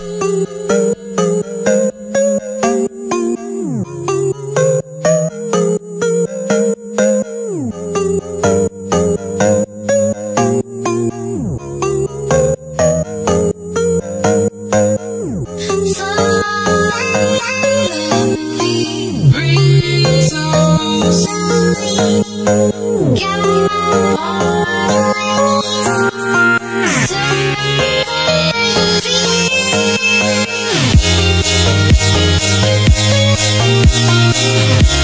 Música Thank